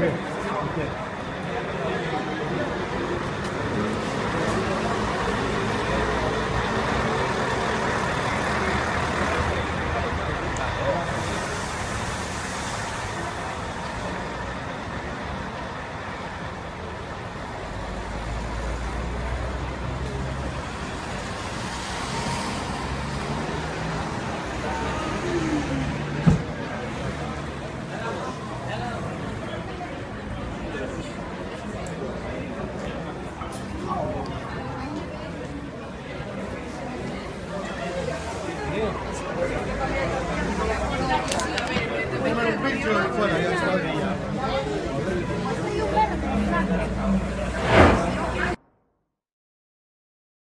네.